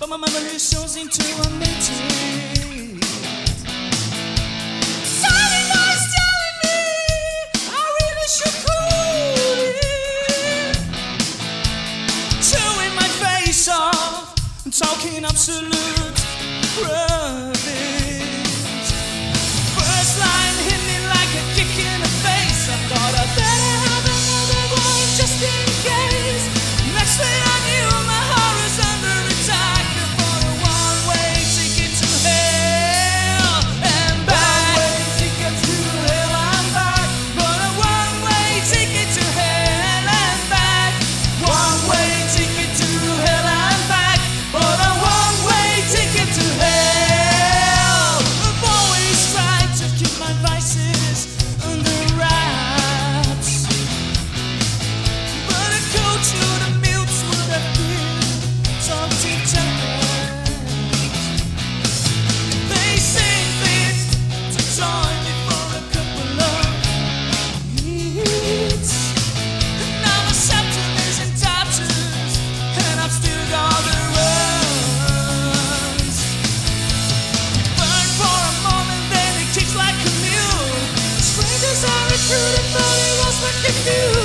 but my memory shows telling me I really should cool it. Chewing my face off talking absolute crap. do